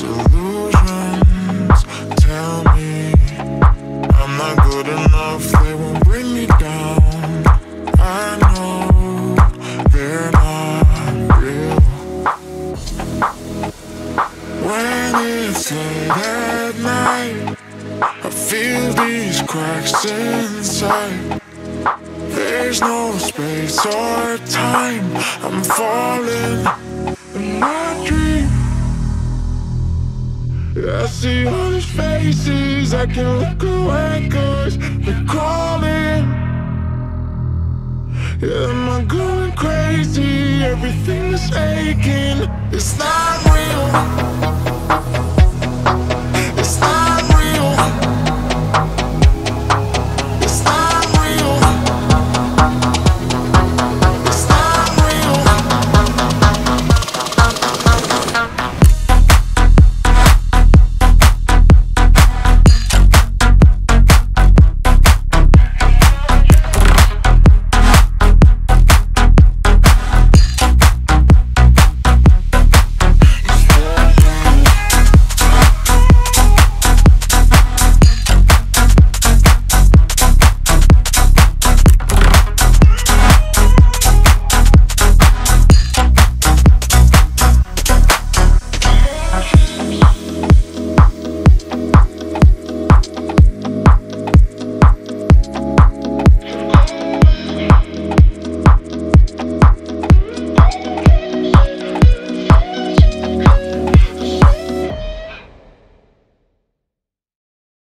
illusions Tell me I'm not good enough, they won't bring me down. I know they're not real. When it's at night I feel these cracks inside. There's no space or time. I'm falling I see all these faces I can't look away cause they're calling Yeah, am I going crazy? Everything is aching